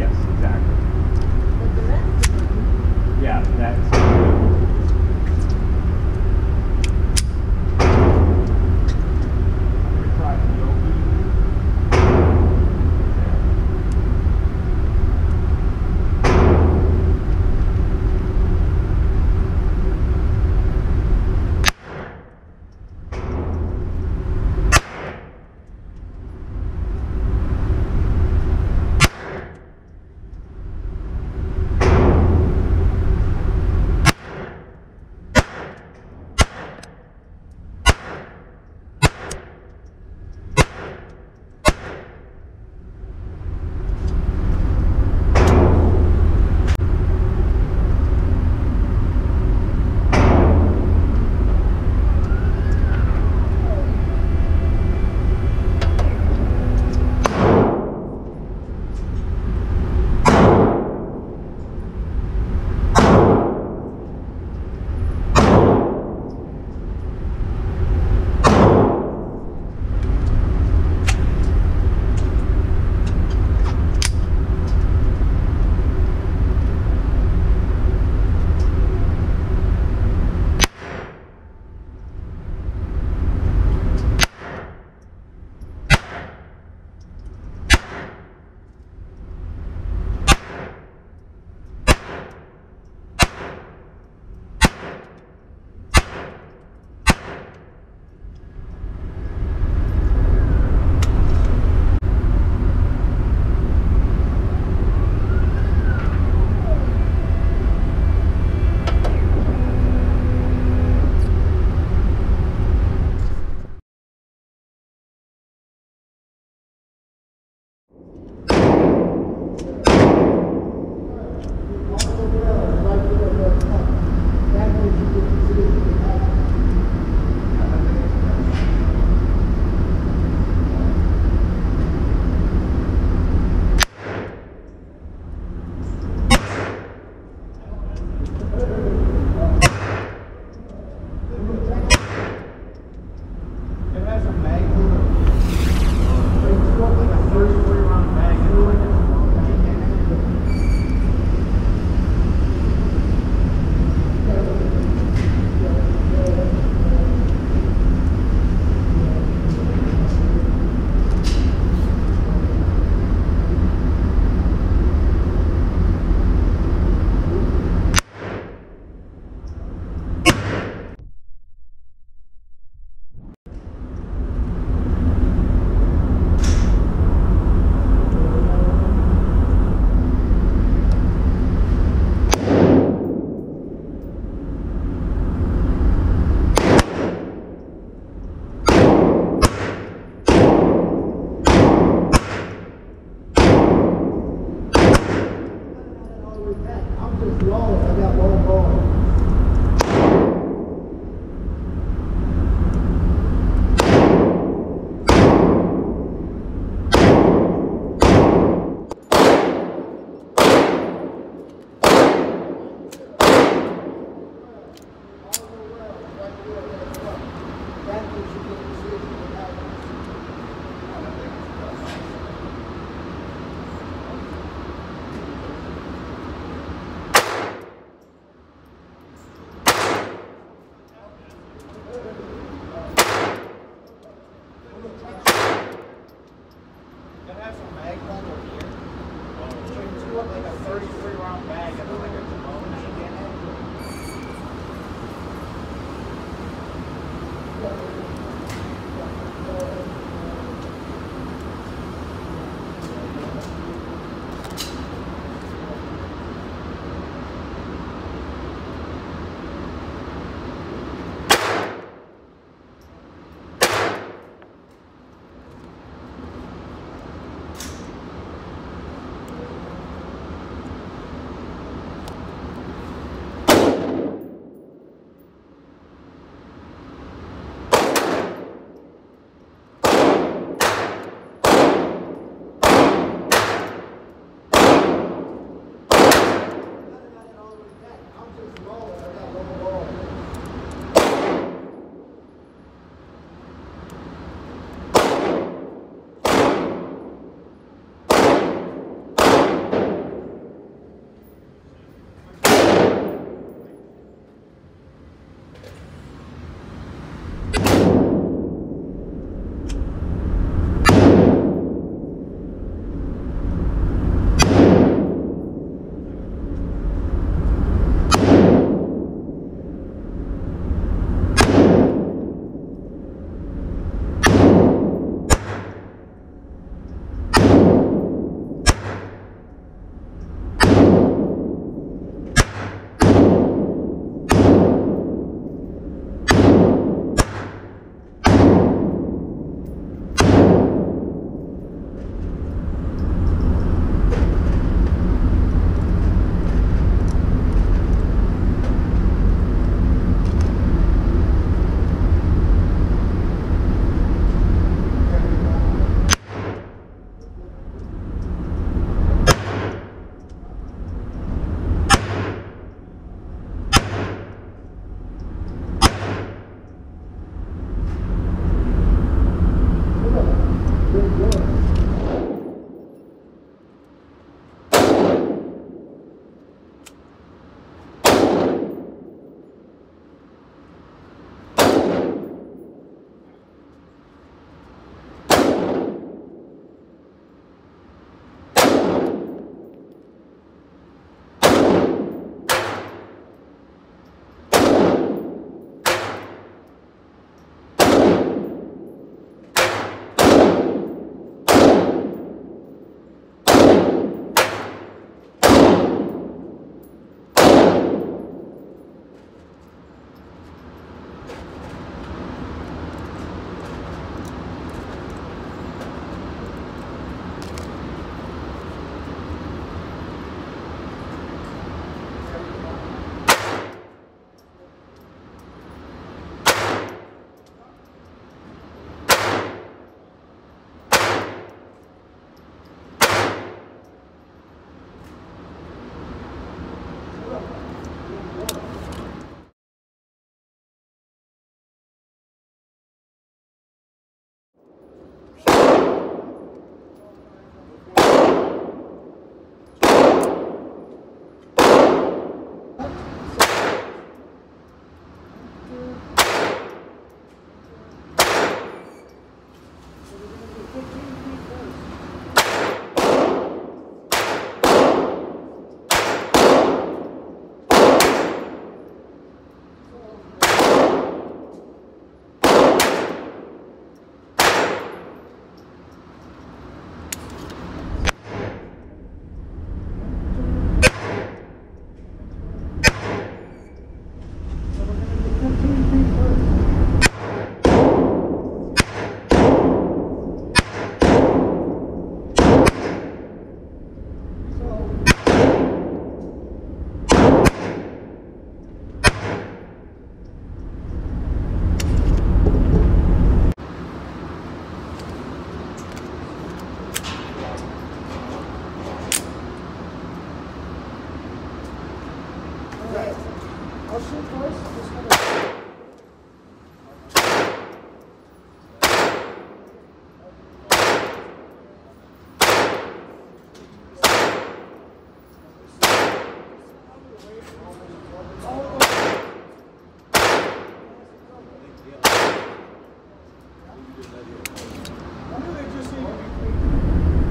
Yes, exactly. Yeah, that's.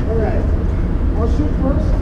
All right. I'll shoot first.